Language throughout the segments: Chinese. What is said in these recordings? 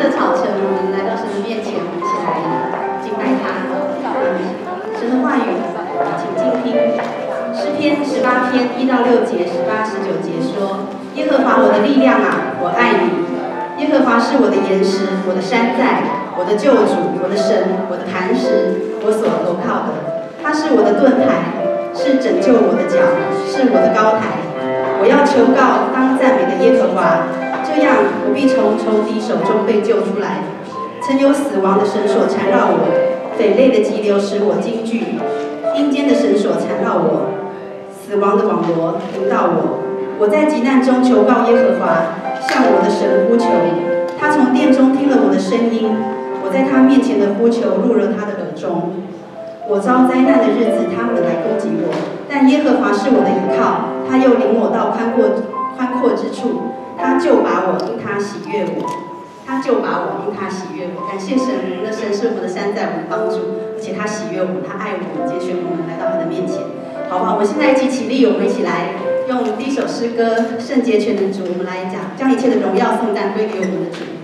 的早晨，我们来到神的面前，一起来敬拜他。神的话语，请静听。诗篇十八篇一到六节、十八、十九节说：耶和华我的力量啊，我爱你。耶和华是我的岩石，我的山寨，我的救主，我的神，我的磐石，我所投靠的。他是我的盾牌，是拯救我的脚，是我的高台。我要求告当赞美的耶和华。这样，我必从仇敌手中被救出来。曾有死亡的绳索缠绕我，匪类的急流使我惊惧，阴间的绳索缠绕我，死亡的网罗临到我。我在急难中求告耶和华，向我的神呼求。他从殿中听了我的声音，我在他面前的呼求入了他的耳中。我遭灾难的日子，他们来攻击我，但耶和华是我的依靠，他又领我到宽阔宽阔之处。他就把我因他喜悦我，他就把我因他喜悦我。感谢神，那神是我们的山，寨我们帮助，而且他喜悦我们，他爱我们，接选我们来到他的面前，好不好？我们现在一起起立，我们一起来用第一首诗歌《圣洁全能主》，我们来讲，将一切的荣耀颂赞归给我们的主。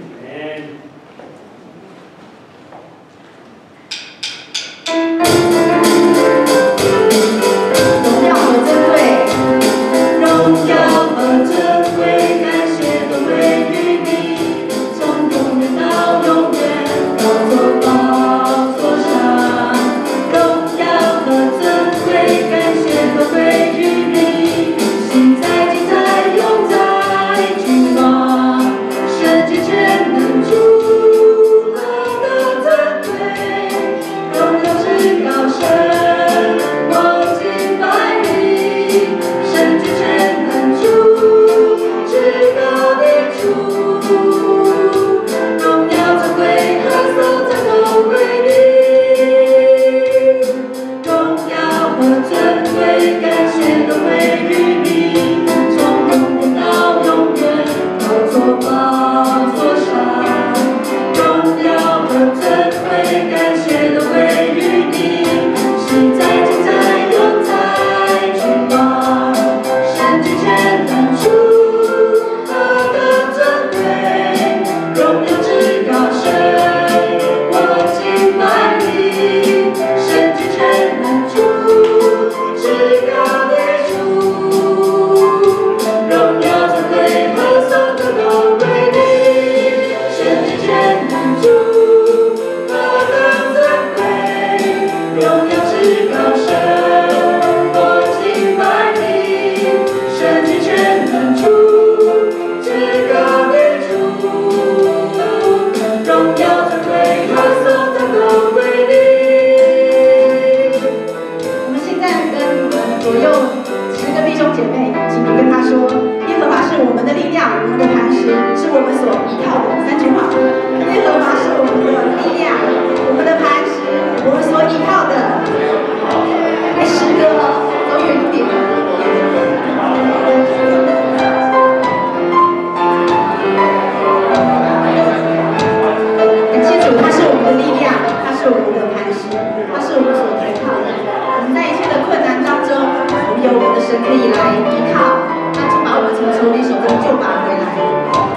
所依靠的。我们在一切的困难当中，唯有我们的神可以来依靠，那就把我们从仇敌手中救拔回来。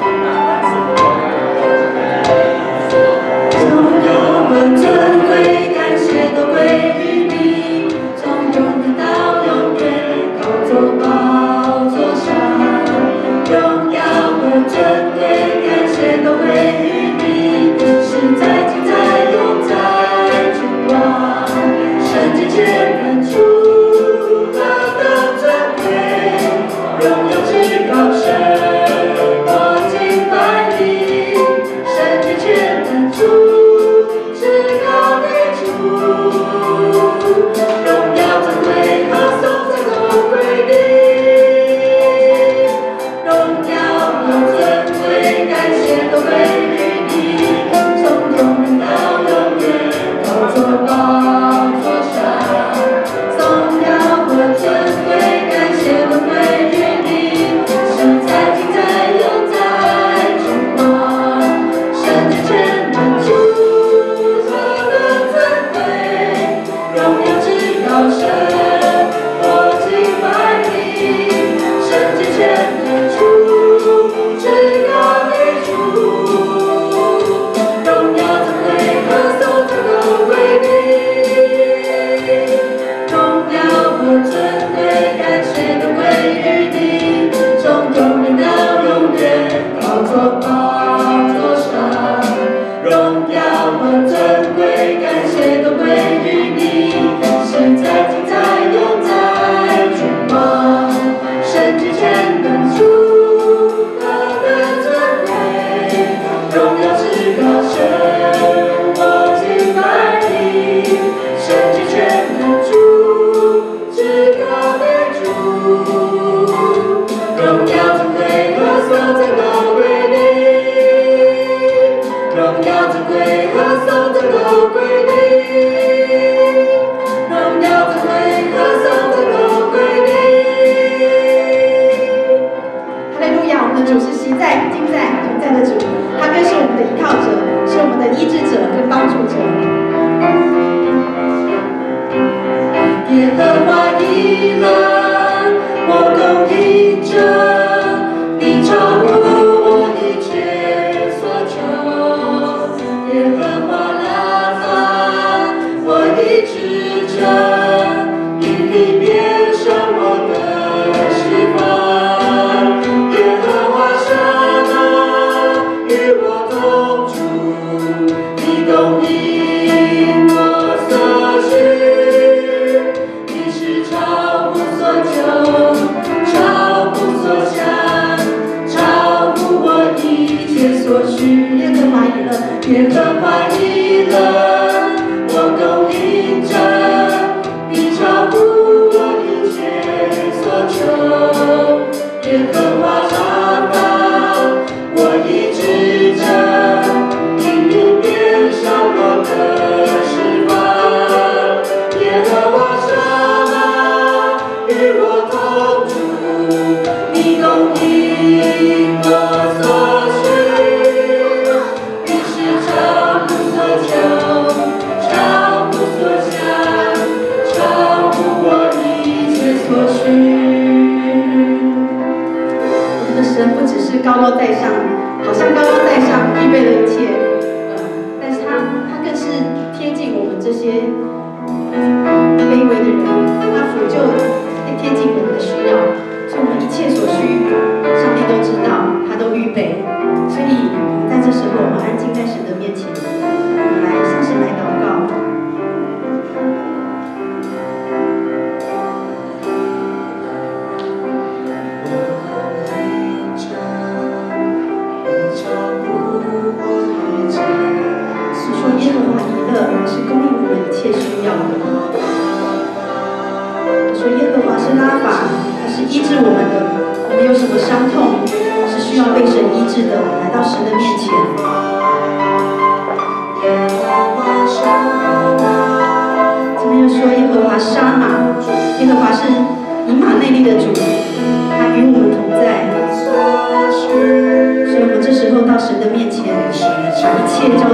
所于是所想我一切所需我们的神不只是高高在上拉法它是医治我们的我们有什么伤痛是需要被神医治的来到神的面前。今天又说耶和华沙玛耶和华是以马内利的主他与我们同在。所以我们这时候到神的面前把一切交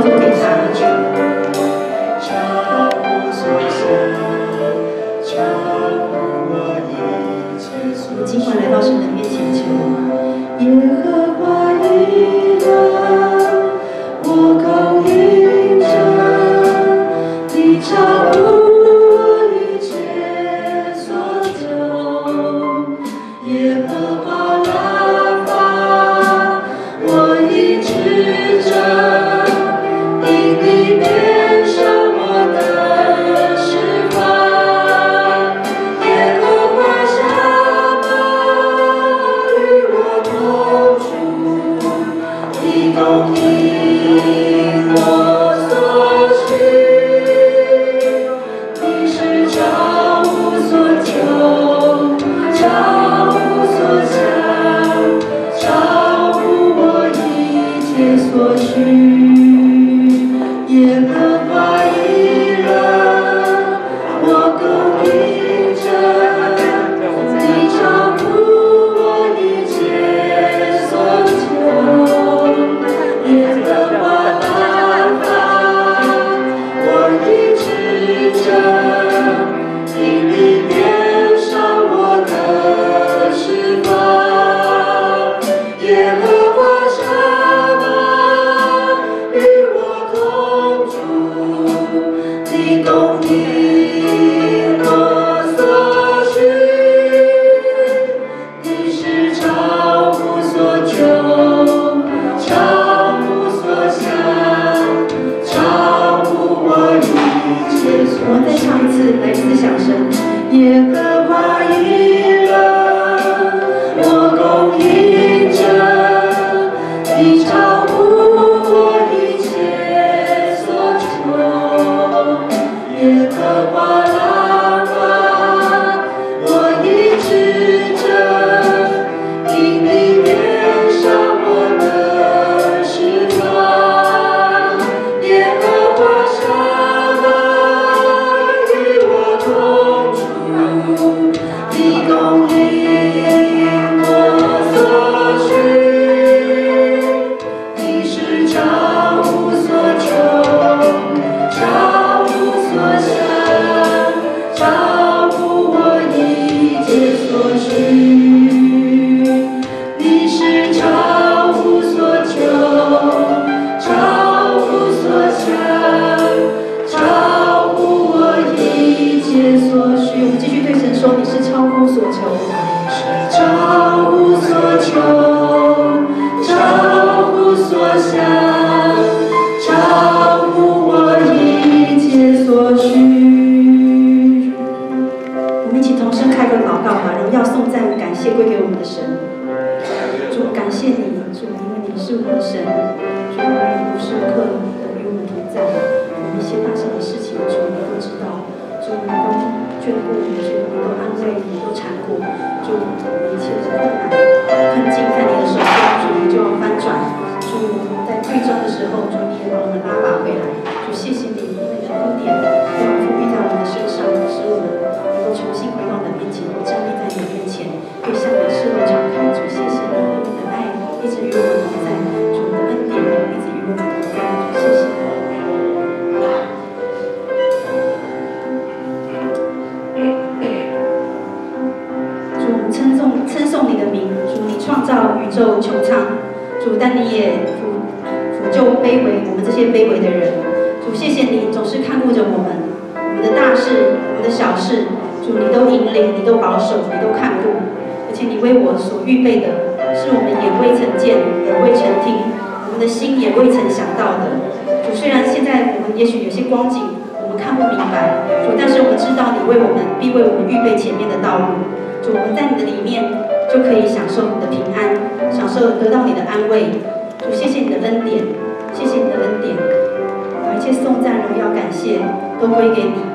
谢归给我们的神。主，感谢你，主，因为你是我们的神，主，无时无刻的与我们同在。一切发生的事情，主你都知道，主你都眷顾，主你都安慰，你都缠顾，主一切的困难困境在你的手中，主你就要翻转。主在最终的时候，是主，你都引领，你都保守，你都看顾，而且你为我所预备的，是我们也未曾见、也未曾听、我们的心也未曾想到的。主，虽然现在我们也许有些光景我们看不明白，但是我们知道你为我们必为我们预备前面的道路。主，我们在你的里面就可以享受你的平安，享受得到你的安慰。主，谢谢你的恩典，谢谢你的恩典，把一切颂赞、荣耀、感谢都归给你。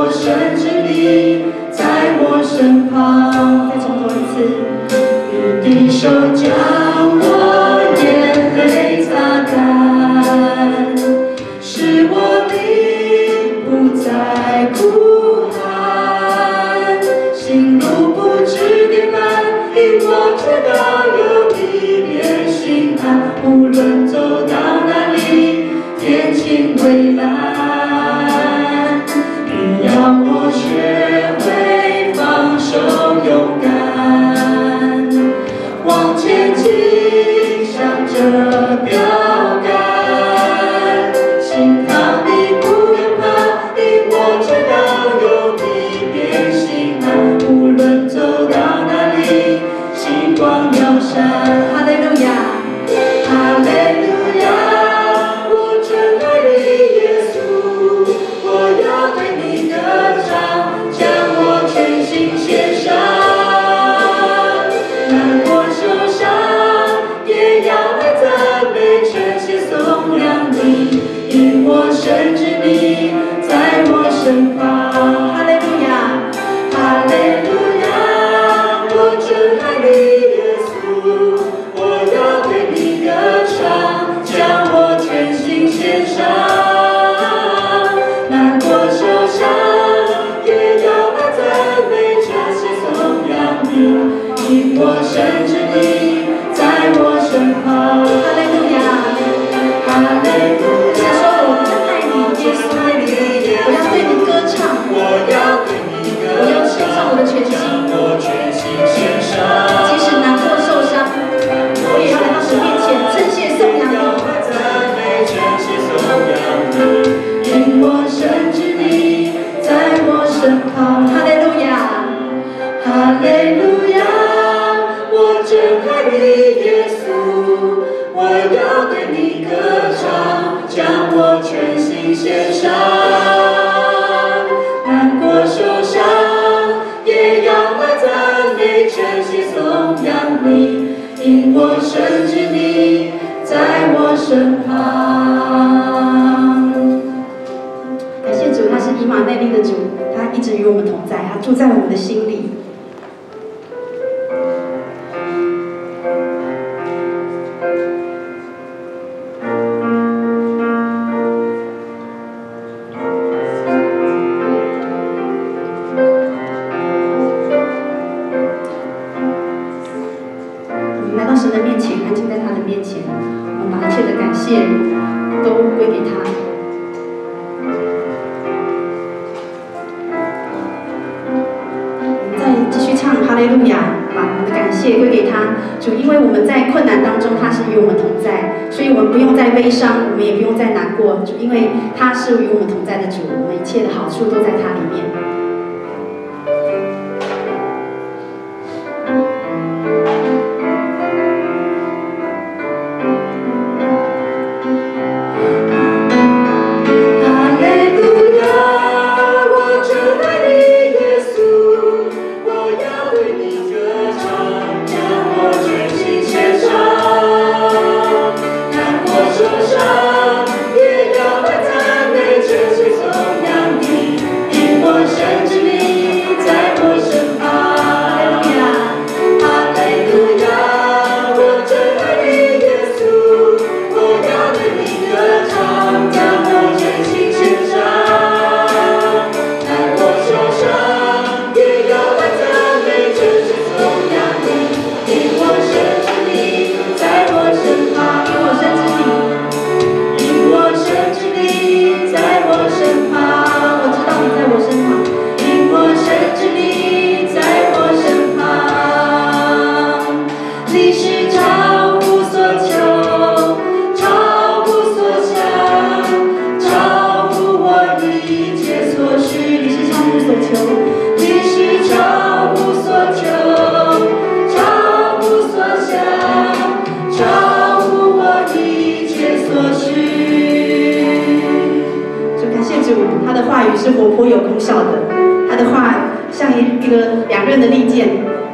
我深知你在我身旁，再重读一次，你的手将。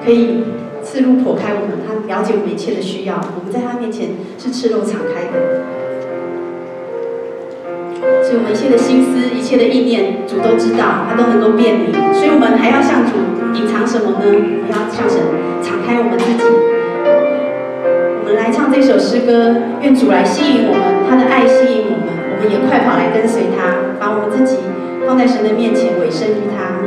可以赤露剖开我们，他了解我们一切的需要，我们在他面前是赤露敞开的。所以，我们一切的心思、一切的意念，主都知道，他都能够辨明。所以，我们还要向主隐藏什么呢？我们要向神敞开我们自己。我们来唱这首诗歌，愿主来吸引我们，他的爱吸引我们，我们也快跑来跟随他，把我们自己放在神的面前，委身于他。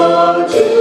我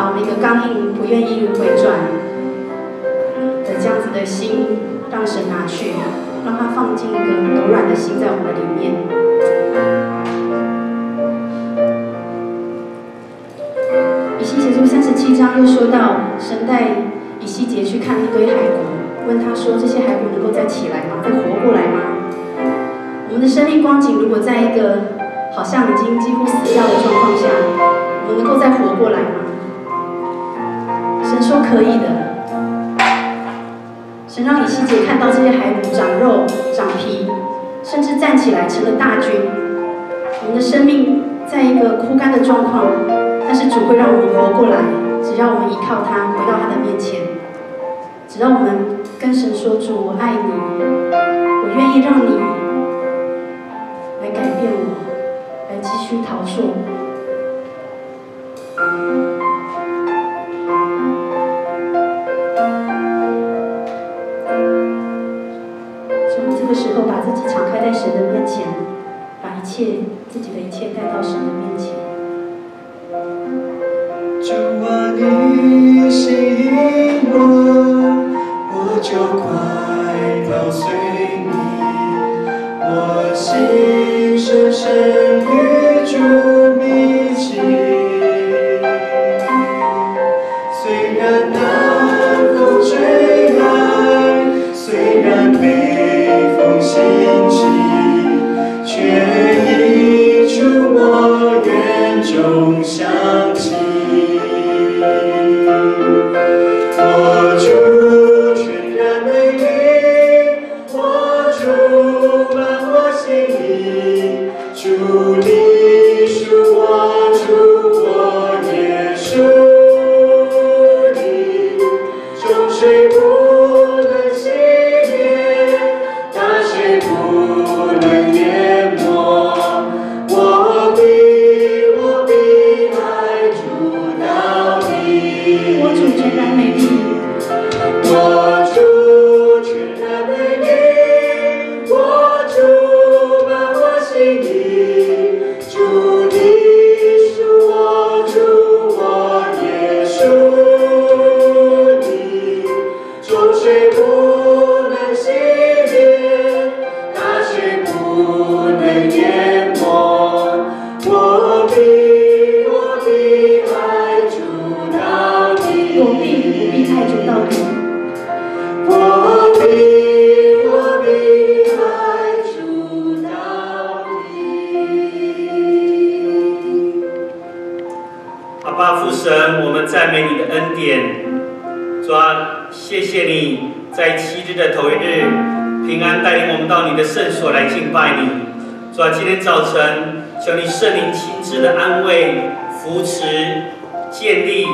把我们一个刚硬、不愿意回转的这样子的心，让神拿去，让他放进一个柔软的心在我们的里面？三十七章又说到，神带以西结去看一堆骸骨，问他说：“这些骸骨能够再起来吗？再活过来吗？”我们的生命光景如果在一个好像已经几乎死掉的状况下，我们能够再活过来吗？神说可以的。神让以西结看到这些孩子长肉、长皮，甚至站起来成了大军。我们的生命在一个枯干的状况。但是主会让我们活过来，只要我们依靠他，回到他的面前。只要我们跟神说：“主，我爱你，我愿意让你主啊，今天早晨求你圣灵亲自的安慰、扶持、建立、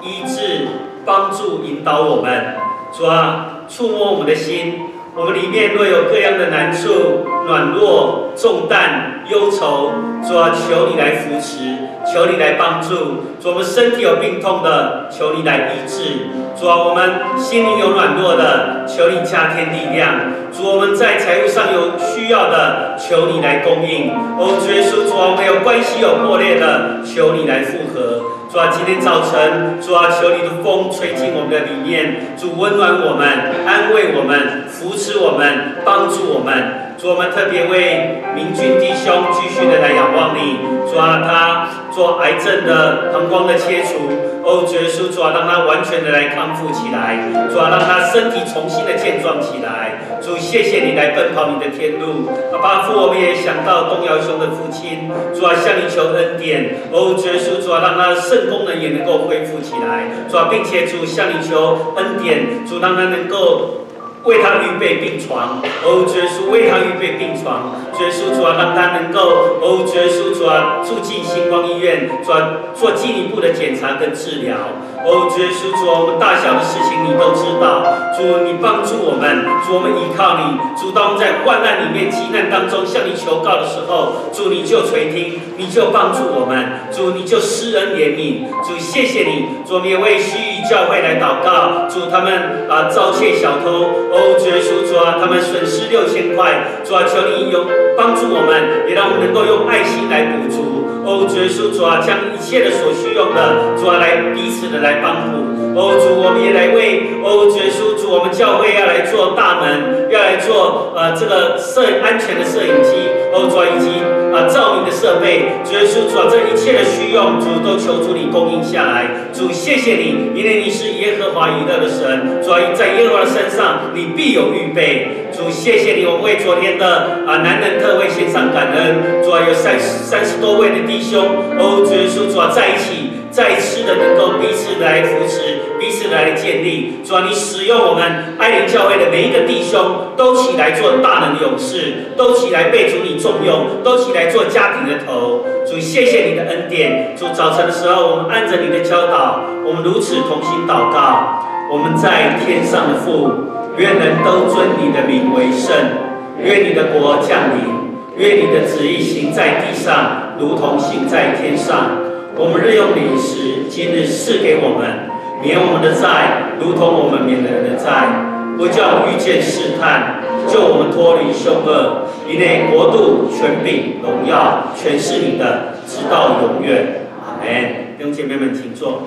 医治、帮助、引导我们。主啊，触摸我们的心，我们里面若有各样的难处、软弱、重担。忧愁，主啊，求你来扶持，求你来帮助；主，我们身体有病痛的，求你来医治；主啊，我们心灵有软弱的，求你加添力量；主，我们在财务上有需要的，求你来供应。哦，主耶稣，主啊，我们有关系有破裂的，求你来复合。主啊，今天早晨，主啊，求你的风吹进我们的里面，主温暖我们，安慰我们，扶持我们，帮助我们。主，我们特别为明君弟兄继续的来仰望你。主啊，他做癌症的膀胱的切除。哦，主耶稣，主啊，让他完全的来康复起来，主啊，让他身体重新的健壮起来。主，谢谢你来奔跑你的天路。阿爸父，我们也想到东尧兄的父亲，主啊，向你求恩典。哦，主耶稣，主啊，让他肾功能也能够恢复起来。主啊，并且主向你求恩典，主让他能够为他预备病床，哦，主耶稣为他预备病床，主耶稣主啊，让他能够，哦，主耶稣主啊，住进星光医院，主啊，做进一步的检查跟治疗。哦，主耶稣主啊，我们大小的事情你都知道，主你帮助我们，主我们依靠你，主当在患难里面、急难当中向你求告的时候，主你就垂听，你就帮助我们，主你就施恩怜悯，主谢谢你，主我们也为西教会来祷告，主他们啊遭窃小偷，哦，主耶稣主啊，他们损失六千块，主啊，求你有帮助我们，也让我们能够用爱心来补足，哦，主耶稣主啊，将一切的所需用的，主啊，来彼此的来帮助，哦，主我们也来为，哦，主耶稣主，我们教会要来做大门，要来做呃这个摄安全的摄影机，哦，主啊，以及啊照明的设备，主耶稣主啊，这一切的需用，主都求主你供应下来，主谢谢你，因为你是耶和华以勒的神，主啊，在耶和华的身上，你必有预备，谢谢你，我们为昨天的啊男人特会献上感恩，主啊，有三十三十多位的弟兄，哦，主耶稣主啊，在一起。再次的能够彼此来扶持，彼此来建立。主啊，你使用我们爱莲教会的每一个弟兄，都起来做大能勇士，都起来被主你重用，都起来做家庭的头。主，谢谢你的恩典。主，早晨的时候，我们按着你的教导，我们如此同心祷告。我们在天上的父，愿人都尊你的名为圣。愿你的国降临。愿你的旨意行在地上，如同行在天上。我们日用饮食，今日赐给我们，免我们的债，如同我们免人的债，不叫遇见试探，救我们脱离凶恶。因为国度、权柄、荣耀，全是你的，直到永远。阿门。弟兄姐妹们，请坐。